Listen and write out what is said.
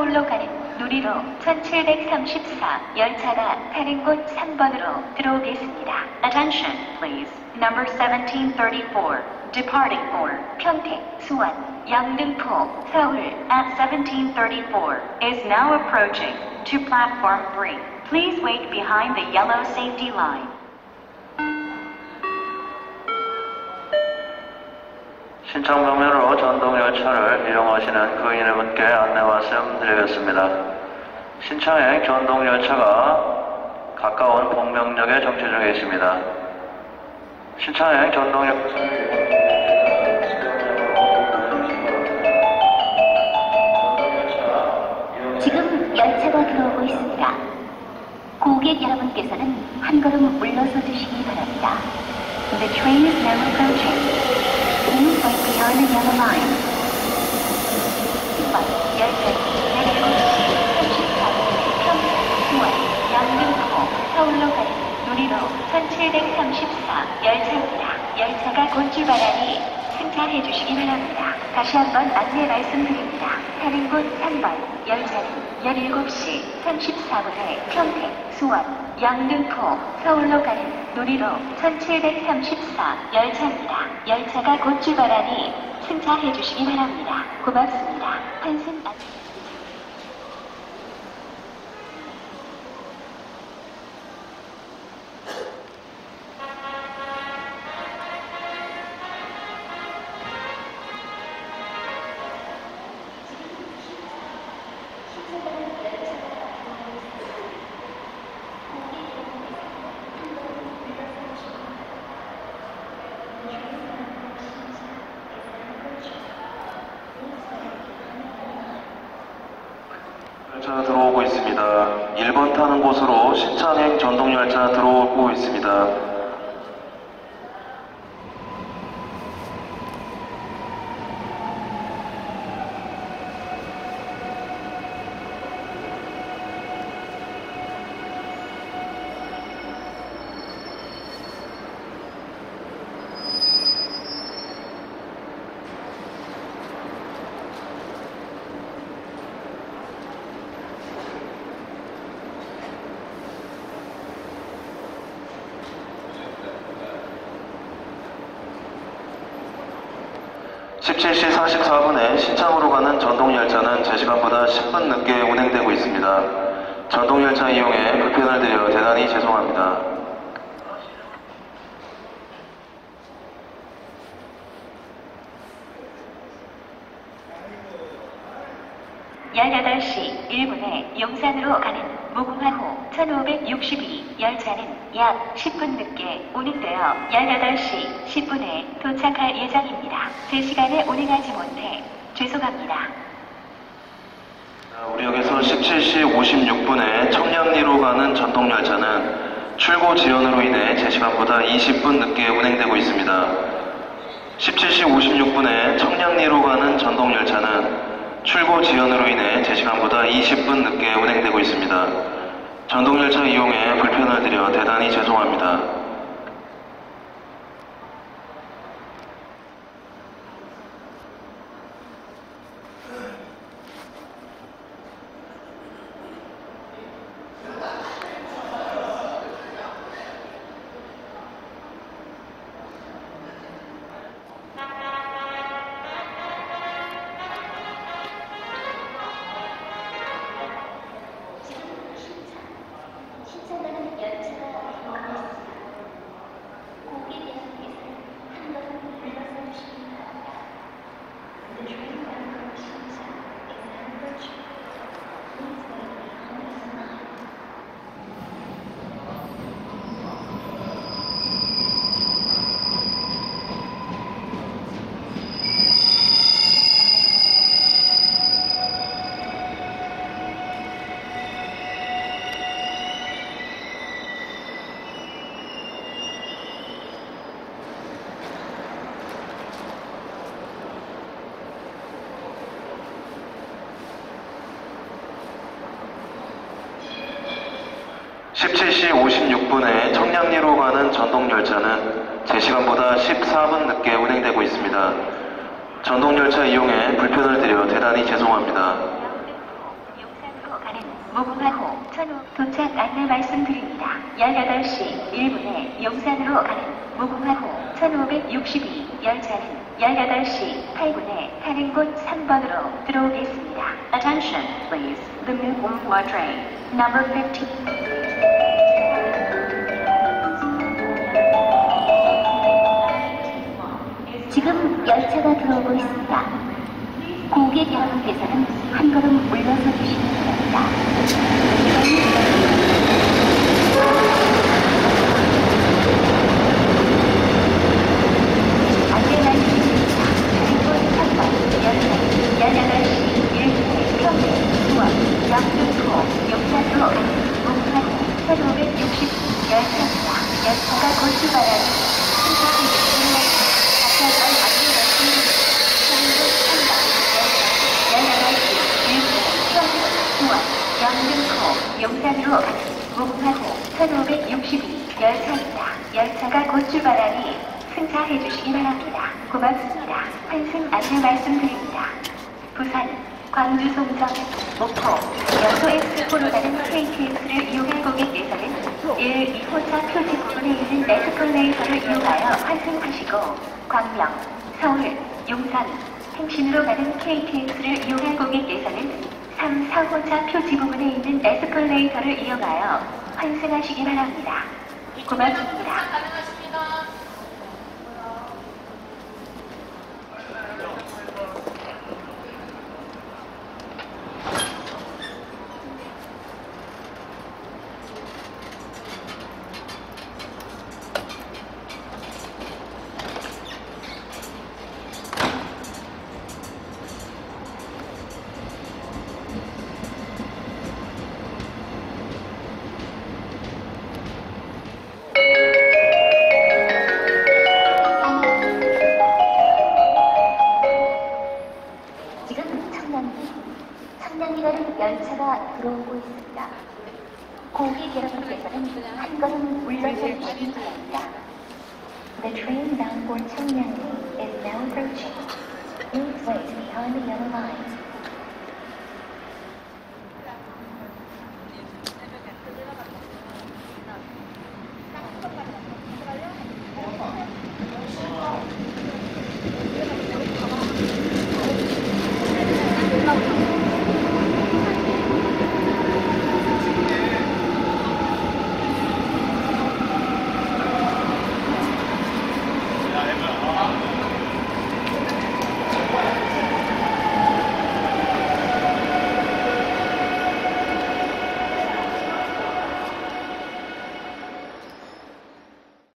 14분에 서울로 가는 누리로 1734 열차가 타는 곳 3번으로 들어오겠습니다. Attention, please. Number 1734, departing for 평택, 수원, 영등포, 서울 at 1734 is now approaching to platform 3. Please wait behind the yellow safety line. 신청방면으로 전동열차를 이용하시는 고객 여러분께 안내 말씀드리겠습니다. 신청행 전동열차가 가까운 복명역에 정체 중에 있습니다. 신청행 전동열차 지금 열차가 들어오고 있습니다. 고객 여러분께서는 한 걸음 물러서 주시기 바랍니다. The train is now approaching. Please wait behind the yellow line. 10번 열차 17시 34분 평택, 수원, 영등포, 서울로 가는 누리로 1734 열차입니다. 열차가 곧 출발하니 승차해 주시기 바랍니다. 다시 한번 안내 말씀드립니다. 타는 곳 3번 열차는 17시 34분에 평택, 수원, 영등포, 서울로 가는 누리로 1734 열차입니다. 열차가 곧 출발하니 승차해 주시기 바랍니다. 고맙습니다. 환승 안... 열 1번 타는 곳으로 신천행 전동열차 들어오고 있습니다. (17시 44분에) 신창으로 가는 전동열차는 제 시간보다 (10분) 늦게 운행되고 있습니다. 전동열차 이용에 불편을 드려 대단히 죄송합니다. 18시 1분에 용산으로 가는 무궁화호 1562 열차는 약 10분 늦게 운행되어 18시 10분에 도착할 예정입니다. 제 시간에 운행하지 못해 죄송합니다. 자, 우리 역에서 17시 56분에 청량리로 가는 전동열차는 출고 지연으로 인해 제 시간보다 20분 늦게 운행되고 있습니다. 17시 56분에 청량리로 가는 전동열차는 출고 지연으로 인해 제 시간보다 20분 늦게 운행되고 있습니다. 전동열차 이용에 불편을 드려 대단히 죄송합니다. 17시 56분에 청량리로 가는 전동열차는 제시간보다 14분 늦게 운행되고 있습니다. 전동열차 이용에 불편을 드려 대단히 죄송합니다. 무궁화호 천호 도착 안내 말씀드립니다. 18시 1분에 용산으로 가는 무궁화호 1562 열차는 18시 8분에 타는 곳 3번으로 들어오겠습니다. Attention, please. The Mugunghwa train, number 15. 지금 열차가 들어오고 있습니다. 고객 여러분께서는 한 걸음 물러서 주시기 바랍니다. 안내 말씀드립니다. 그리고 3번 열차는 18시 1분에 평택, 수원, 영등포, 용산으로 가는 무궁화호 1560 열차입니다. 열차가 곧 출발하니 승차해 주시면 다시 한번 안내 말씀드립니다. 그리고 3번 열차는 18시 1분에 평택, 수원, 용산으로 가는 무궁화호 1562 열차입니다. 열차가 곧 출발하니 승차해 주시기 바랍니다. 고맙습니다. 환승 안내 말씀드립니다. 부산, 광주 송정, 목포, 여수 X포로 가는 KTX를 이용할 고객께서는 1, 2호차 표지 부분에 있는 에스컬레이터를 이용하여 환승하시고 광명, 서울, 용산, 행신으로 가는 KTX를 이용할 고객께서는 3, 4호차 표지 부분에 있는 에스컬레이터를 이용하여 환승하시기 바랍니다. 고맙습니다. 지금 청량리, 청량리 가는 열차가 들어오고 있습니다. 고객 여러분께서는 한 걸음 물러서 주시기 바랍니다. The train bound for Cheongyang is now approaching. Please wait behind the yellow line.